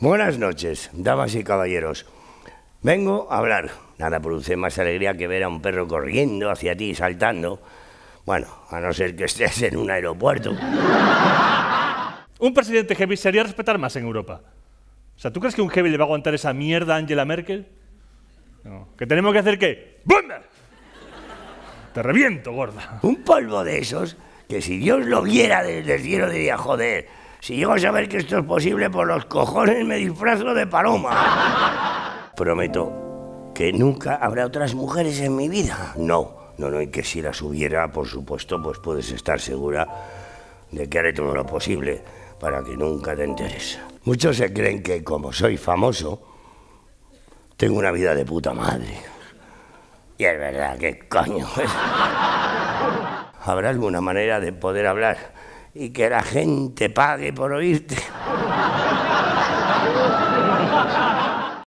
Buenas noches, damas y caballeros. Vengo a hablar. Nada produce más alegría que ver a un perro corriendo hacia ti, saltando. Bueno, a no ser que estés en un aeropuerto. Un presidente heavy sería respetar más en Europa. O sea, ¿tú crees que un heavy le va a aguantar esa mierda a Angela Merkel? No. ¿Que tenemos que hacer qué? ¡Bunda! Te reviento, gorda. Un polvo de esos que si Dios lo viera desde el cielo diría, joder, si llego a saber que esto es posible, por los cojones me disfrazo de paloma. Prometo que nunca habrá otras mujeres en mi vida. No, no, no, y que si las hubiera, por supuesto, pues puedes estar segura de que haré todo lo posible para que nunca te enteres. Muchos se creen que como soy famoso, tengo una vida de puta madre. Y es verdad, ¿qué coño? ¿Habrá alguna manera de poder hablar y que la gente pague por oírte?